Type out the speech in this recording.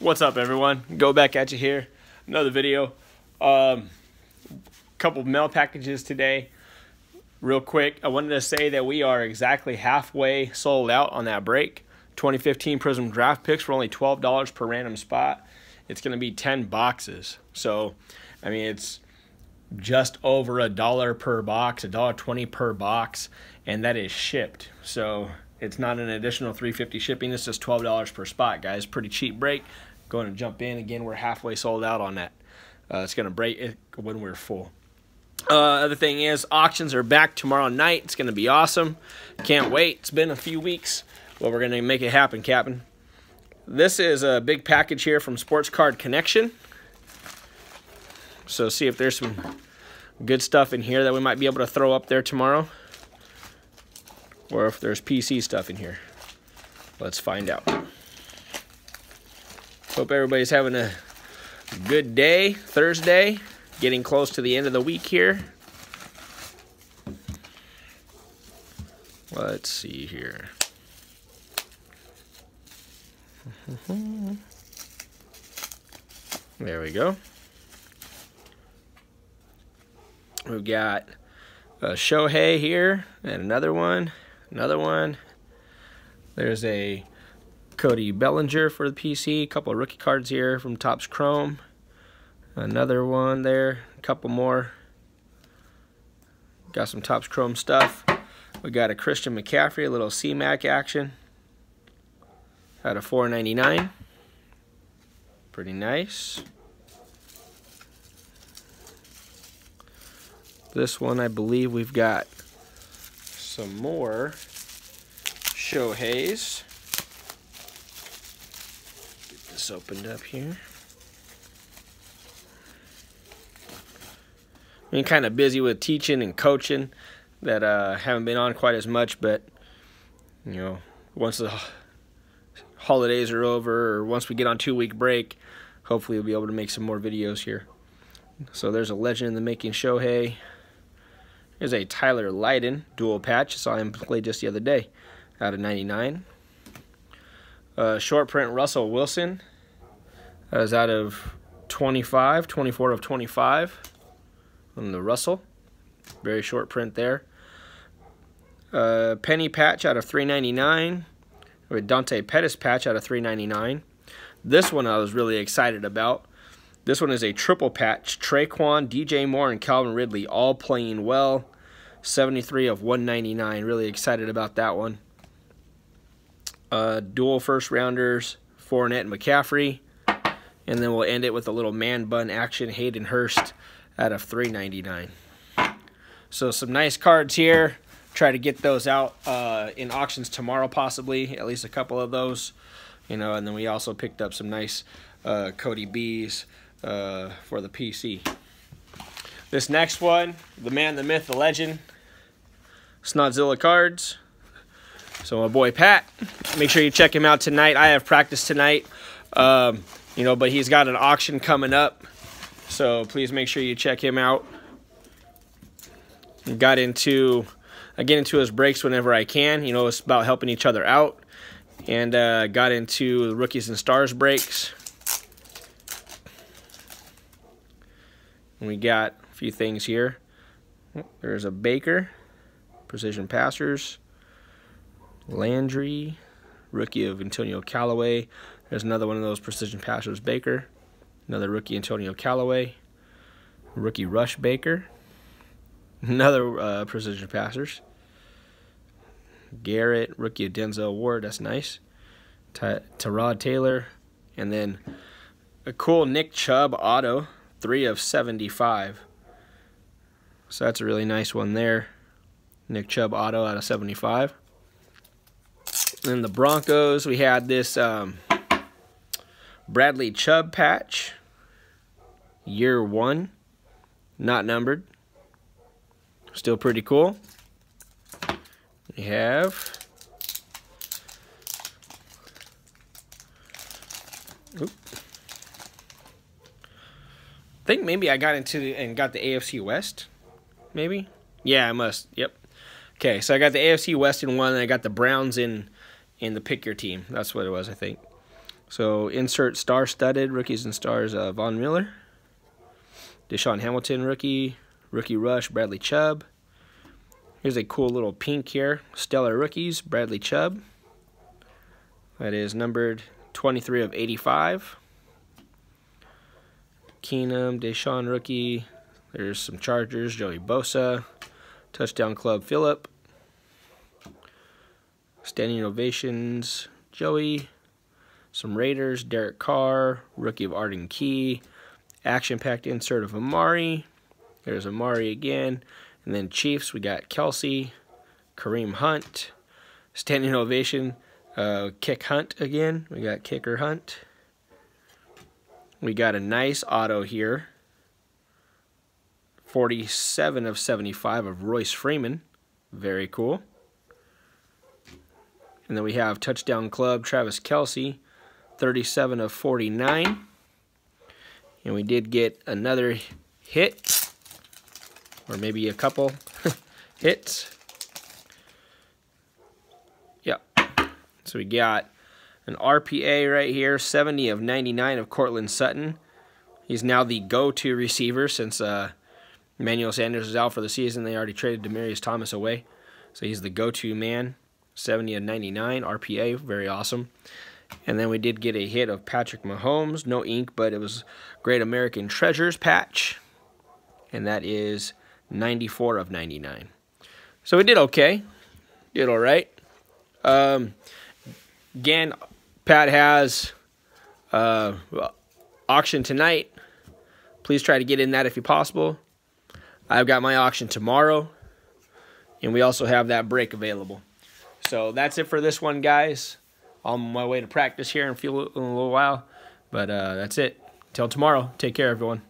What's up, everyone? Go back at you here. Another video. Um, couple mail packages today. Real quick, I wanted to say that we are exactly halfway sold out on that break. 2015 Prizm draft picks for only $12 per random spot. It's going to be 10 boxes. So, I mean, it's just over a dollar per box, a dollar 20 per box, and that is shipped. So, it's not an additional 350 shipping. It's just $12 per spot, guys. Pretty cheap break. Going to jump in again. We're halfway sold out on that. Uh, it's going to break it when we're full. Uh, other thing is, auctions are back tomorrow night. It's going to be awesome. Can't wait. It's been a few weeks. Well, we're going to make it happen, Captain. This is a big package here from Sports Card Connection. So see if there's some good stuff in here that we might be able to throw up there tomorrow. Or if there's PC stuff in here. Let's find out. Hope everybody's having a good day, Thursday. Getting close to the end of the week here. Let's see here. There we go. We've got a Shohei here and another one, another one. There's a Cody Bellinger for the PC, a couple of rookie cards here from Topps Chrome. Another one there, a couple more. Got some Topps Chrome stuff. We got a Christian McCaffrey, a little CMAC action. Out of 4.99. Pretty nice. This one, I believe we've got some more Shoheis. Get this opened up here. been kind of busy with teaching and coaching that uh, haven't been on quite as much, but you know, once the holidays are over or once we get on two week break, hopefully we'll be able to make some more videos here. So there's a legend in the making Shohei. There's a Tyler Lydon dual patch. I saw him play just the other day out of 99. Uh, short print Russell Wilson. That is out of 25, 24 of 25 on the Russell. Very short print there. Uh, penny patch out of 3.99 with Dante Pettis patch out of 3.99. This one I was really excited about. This one is a triple patch. Tre'Quan, DJ Moore, and Calvin Ridley all playing well. 73 of 199. Really excited about that one. Uh, dual first rounders, Fournette and McCaffrey. And then we'll end it with a little man bun action. Hayden Hurst out of 3.99. So some nice cards here. Try to get those out uh, in auctions tomorrow, possibly at least a couple of those. You know, and then we also picked up some nice uh, Cody B's uh, for the PC. This next one, the man, the myth, the legend, Snodzilla cards. So my boy Pat, make sure you check him out tonight. I have practice tonight, um, you know, but he's got an auction coming up. So please make sure you check him out. Got into, I get into his breaks whenever I can. You know, it's about helping each other out. And uh, got into the Rookies and Stars breaks. And we got a few things here. There's a Baker, Precision Passers, Landry, rookie of Antonio Callaway. There's another one of those Precision Passers, Baker. Another rookie, Antonio Callaway. Rookie, Rush Baker. Another uh, precision passers. Garrett, rookie of Denzel Ward. That's nice. Tyrod Taylor. And then a cool Nick Chubb auto. 3 of 75. So that's a really nice one there. Nick Chubb auto out of 75. And the Broncos, we had this um, Bradley Chubb patch year one, not numbered. Still pretty cool. We have. I think maybe I got into and got the AFC West. Maybe? Yeah, I must. Yep. Okay, so I got the AFC West in one, and I got the Browns in in the pick your team. That's what it was, I think. So insert star-studded rookies and stars uh, Von Miller, DaeSean Hamilton rookie, rookie rush Bradley Chubb. Here's a cool little pink here, stellar rookies Bradley Chubb. That is numbered 23 of 85. Keenum, DaeSean rookie. There's some Chargers, Joey Bosa. Touchdown Club Philip. Standing ovations, Joey. Some Raiders, Derek Carr, rookie of Arden Key. Action-packed insert of Amari. There's Amari again. And then Chiefs, we got Kelce, Kareem Hunt. Standing ovation, uh, Kick Hunt again. We got Kicker Hunt. We got a nice auto here. 47 of 75 of Royce Freeman. Very cool. And then we have Touchdown Club Travis Kelce, 37 of 49. And we did get another hit. Or maybe a couple hits. Yep. So we got an RPA right here, 70 of 99 of Courtland Sutton. He's now the go-to receiver since uh, Emmanuel Sanders is out for the season. They already traded Demaryius Thomas away. So he's the go-to man. 70 of 99 RPA, very awesome. And then we did get a hit of Patrick Mahomes. No ink, but it was Great American Treasures patch. And that is 94 of 99. So we did okay. Did all right. Um, again, Pat has uh, auction tonight. Please try to get in that if you possible. I've got my auction tomorrow. And we also have that break available. So that's it for this one, guys. On my way to practice here in a, in a little while. But uh, that's it. Till tomorrow. Take care, everyone.